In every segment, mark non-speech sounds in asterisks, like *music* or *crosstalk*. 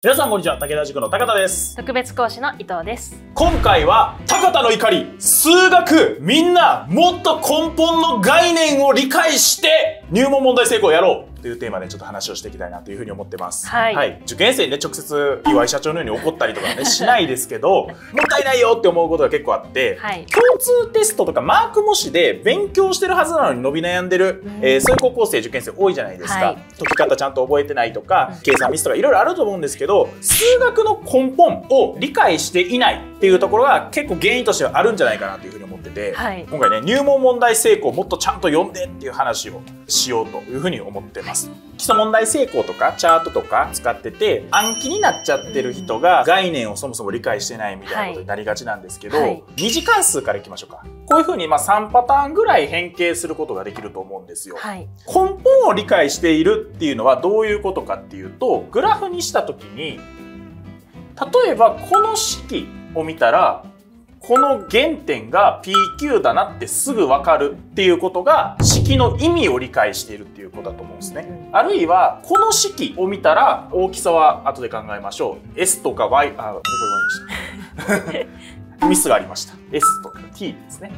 皆さんこんにちは武田塾の高田です特別講師の伊藤です。今回は高田の怒り数学みんなもっと根本の概念を理解して入門問題成功をやろうというテーマでちょっと話をしていきたいなというふうに思ってます。はい。受験生にね直接岩井社長のように怒ったりとかねしないですけど *laughs* もったいないよって思うことが結構あって、はい。共通テストとかマーク模試で勉強してるはずなのに伸び悩んでる、うん。えーそういう高校生受験生多いじゃないですか、はい。解き方ちゃんと覚えてないとか、うん。計算ミスとかいろいろあると思うんですけど数学の根本を理解していないっていうところが結構原因としてはあるんじゃないかなというふうに思ってて、はい。今回ね入門問題成功をもっとちゃんと読んでっていう話をしようというふうに思ってます。基礎問題成功とかチャートとか使ってて暗記になっちゃってる人が概念をそもそも理解してないみたいなことになりがちなんですけど、はい。二次関数からいきましょうか。こういうふうにまあ3パターンぐらい変形することができると思うんですよ、はい。根本を理解しているっていうのはどういうことかっていうとグラフにした時に例えばこの式を見たらこの原点が PQ だなってすぐ分かるっていうことが式の意味を理解しているっていうことだと思うんですね。あるいはこの式を見たら大きさは後で考えましょう。S とか Y あこれ Y でした。*laughs* ミスがありました。S とか T ですね。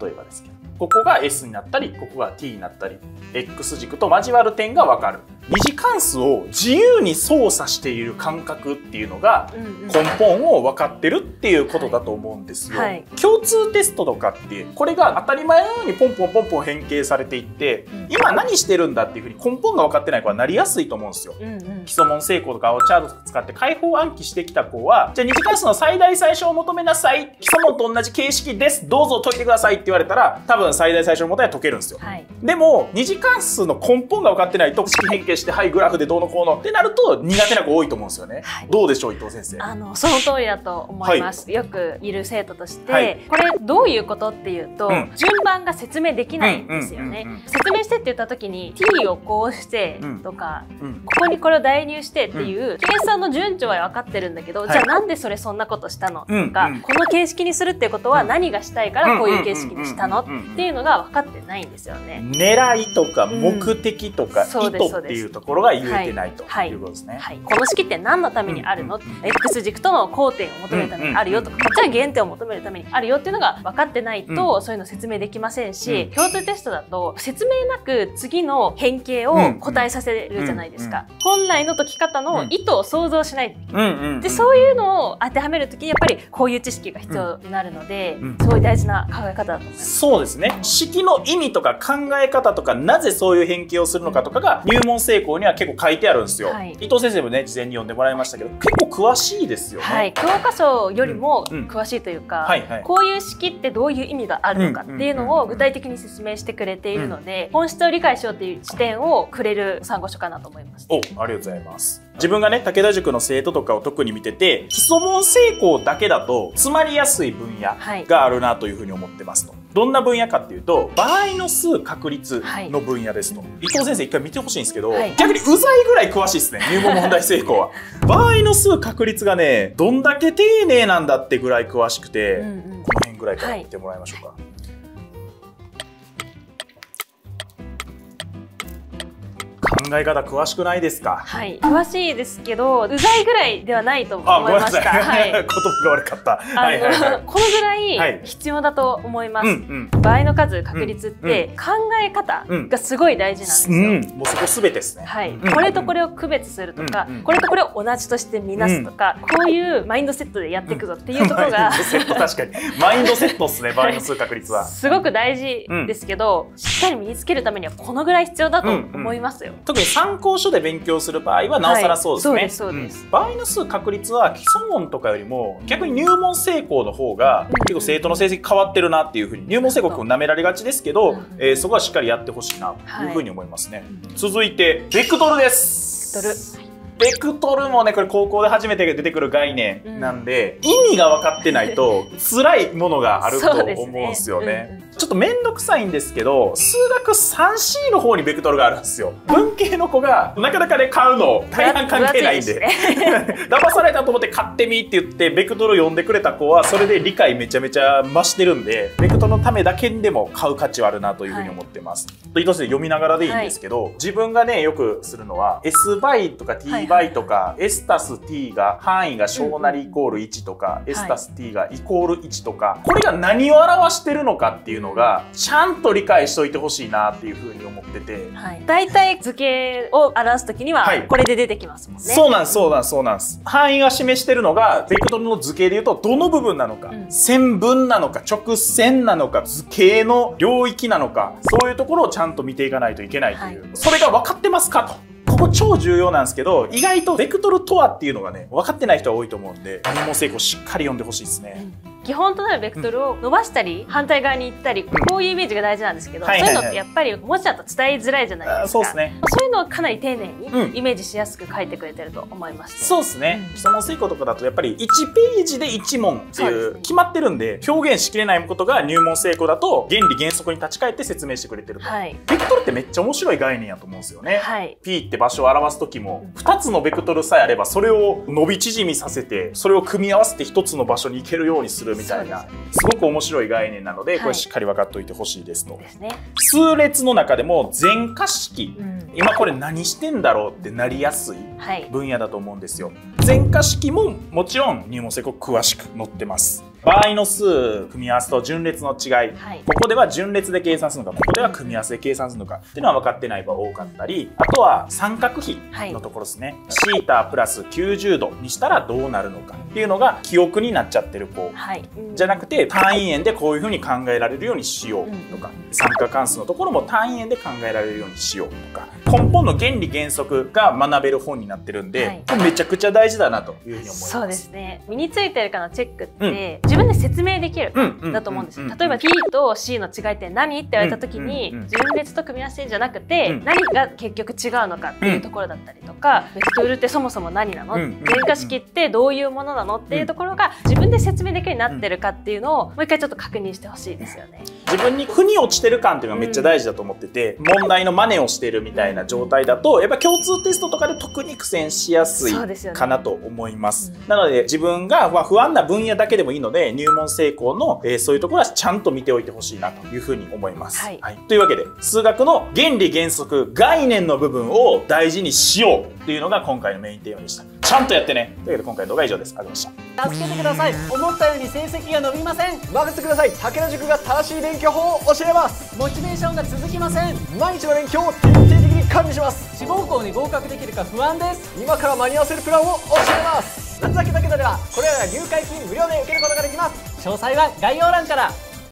例えばですけど。ここが S になったり、ここが T になったり、X 軸と交わる点が分かる。二次関数を自由に操作している感覚っていうのが根本を分かってるっていうことだと思うんですよ。はい共通テストとかってこれが当たり前のようにポンポンポンポン変形されていって、うん今何してるんだっていうふうに根本が分かってない子はなりやすいと思うんですよ。うんうん基礎問成功とか青チャート使って解放暗記してきた子はじゃあ二次関数の最大最小を求めなさい基礎問と同じ形式ですどうぞ解いてくださいって言われたら多分最大最小の問題は解けるんですよ。はい。でも二次関数の根本が分かってないと式変形してはいグラフでどうのこうのってなると苦手な子多いと思うんですよね。はい。どうでしょう伊藤先生。あのその通りだと思います、よくいる生徒として、はい。これどういうことっていうと、うん。順番が説明できないんですよね、うんうんうんうん。説明してって言った時に t をこうしてとか、うん。ここにこれを代入してっていう、計算の順序は分かってるんだけど、はい。じゃあなんでそれそんなことしたの？とか、うん。うん。この形式にするってことは何がしたいからこういう形式にしたのっうんうんうんうんていうのが分かってないんですよね。狙いとかうん。目的とか意図っていうところが言えてないと。はい。い。うことですね。はい、この式って何のためにあるの、うんうんうん X 軸との交点を求めるためにあるよとか、こっちは原点を求めるためにあるよっていうのが分かってないと、そういうの説明できませんし、うん。共通テストだと説明なく次の変形を答えさせるじゃないですか、本来の解き方の意図を想像しないうんうんうんでそういうのを当てはめるときにやっぱりこういう知識が必要になるので、うん。すごい大事な考え方だと思います。そうですね式の意味とか考え方とかなぜそういう変形をするのかとかが入門成功には結構書いてあるんですよ、はい。伊藤先生もね事前に読んでもらいましたけど結構詳しいですよね、はい、教科書よりも詳しいというか、はいはい。こういう式ってどういう意味があるのかっていうのを具体的に説明してくれているので、本質を理解しようっていう視点をくれる参考書かなと思います。おありがとうございます。自分がね武田塾の生徒とかを特に見てて基礎問成功だけだと詰まりやすい分野はい。があるなというふうに思ってますと。どんな分野かっていうと場合の数確率の分野ですと、伊藤先生一回見てほしいんですけど、はい。逆にうざいぐらい詳しいですね *laughs* 入門問題成功は。場合の数確率がねどんだけ丁寧なんだってぐらい詳しくて、うんうん。この辺ぐらいから見てもらいましょうか、考え方詳しくないですか？はい、詳しいですけど、うざいぐらいではないと思あ、ごめんなさい。いました。はい。*laughs* 言葉が悪かった。あの、はいはいはい。このぐらはいい必要だと思います。うん場合の数、確率って、考え方がすごい大事なんですよ。うん。うん。もうそこすべてですね。はい、うんこれとこれを区別するとか、うんうんこれとこれを同じとして見なすとか、こういうマインドセットでやっていくぞっていうところが、*laughs* マインドセット確かに。マインドセットっすね、*laughs* 場合の数確率は。すごく大事ですけど、しっかり身につけるためにはこのぐらい必要だと思いますよ。特に参考書で勉強する場合はなおさらそうですね。はいそうです。の数確率は基礎問とかよりも逆に入門成功の方がうん。結構生徒の成績変わってるなっていうふうに入門成功結構舐められがちですけど、うん。えーそこはしっかりやってほしいなとい。うふうに思いますね。続いてベクトルです。ベクトル。ベクトルもねこれ高校で初めて出てくる概念なんで、意味が分かってないと辛いものがあると思うんですよね。ちょっとめんどくさいんですけど、数学 3C の方にベクトルがあるんですよ。文系の子がなかなかね、買うの大半関係ないんで。*laughs* 騙されたと思って買ってみって言って、ベクトル読んでくれた子は、それで理解めちゃめちゃ増してるんで、ベクトルのためだけでも買う価値はあるなというふうに思ってます。はい、と、で読みながらでいいんですけど、はい、自分がね、よくするのは、S 倍とか T 倍とか、はいはい、S たす T が範囲が小なりイコール1とか、うん、S たす T がイコール1とか、これが何を表してるのかっていうのが、ちゃんと理解しといてほしいなっていうふうに思ってて。はい。大体図形を表すときには、これで出てきますもんね。そうなんです、そうなんです、そうなんです。範囲が示してるのが、ベクトルの図形で言うと、どの部分なのか、うん、線分なのか、直線なのか、図形の領域なのか、そういうところをちゃんと見ていかないといけないという。はい、それが分かってますかと。ここ超重要なんですけど、意外とベクトルとはっていうのがね、分かってない人は多いと思うんで、入門成功しっかり読んでほしいですね。うん基本となるベクトルを伸ばしたり、反対側に行ったり、こういうイメージが大事なんですけど、そういうのってやっぱり文字だと伝えづらいじゃないですか。そうですね。そういうのをかなり丁寧にイメージしやすく書いてくれてると思います、そうですね。基礎問遂行とかだとやっぱり1ページで1問っていう決まってるんで、表現しきれないことが入門成功だと原理原則に立ち返って説明してくれてると。はい、ベクトルってめっちゃ面白い概念やと思うんですよね。はい、P って場所を表す時も、2つのベクトルさえあればそれを伸び縮みさせて、それを組み合わせて1つの場所に行けるようにするみたいな。すごく面白い概念なので、これしっかり分かっておいてほしいですと。ですね、数列の中でも全化式、うん、今これ何してんだろうってなりやすい分野だと思うんですよ。全化式ももちろん入門成功詳しく載ってます。場合の数組み合わせと順列の違い、はい、ここでは順列で計算するのかここでは組み合わせで計算するのかっていうのは分かってない場合多かったり。あとは三角比のところですね、はい、θ プラス90度にしたらどうなるのかっていうのが記憶になっちゃってる子、はい、じゃなくて単位円でこういうふうに考えられるようにしようとか、三角関数のところも単位円で考えられるようにしようとか。根本の原理原則が学べる本になってるんで、めちゃくちゃ大事だなというふうに思います。そうですね。身についてるかのチェックって、うん、自分で説明できるだと思うんですよ。例えば P と C の違いって何？って言われた時に順列と組み合わせじゃなくて何が結局違うのかっていうところだったりとかベクトルってそもそも何なの？電化式ってどういうものなのっていうところが自分で説明できるようになってるかっていうのをもう一回ちょっと確認してほしいですよね。自分に腑に落ちてる感っていうのがめっちゃ大事だと思ってて、問題の真似をしてるみたいな状態だとやっぱ共通テストとかで特に苦戦しやすいかなと思います。なので自分が不安な分野だけでもいいので入門成功の、えー、そういうところはちゃんと見ておいてほしいなというふうに思います。はい、はい、というわけで数学の原理原則概念の部分を大事にしようっていうのが今回のメインテーマでした。ちゃんとやってね。というわけで今回の動画は以上です。ありがとうございました。助けてください。思ったように成績が伸びません。任せてください。武田塾が正しい勉強法を教えます。モチベーションが続きません。毎日の勉強を徹底的に管理します。志望校に合格できるか不安です。今から間に合わせるプランを教えます。夏だけだけではこれらが入会金無料で受けることができます詳細は概要欄から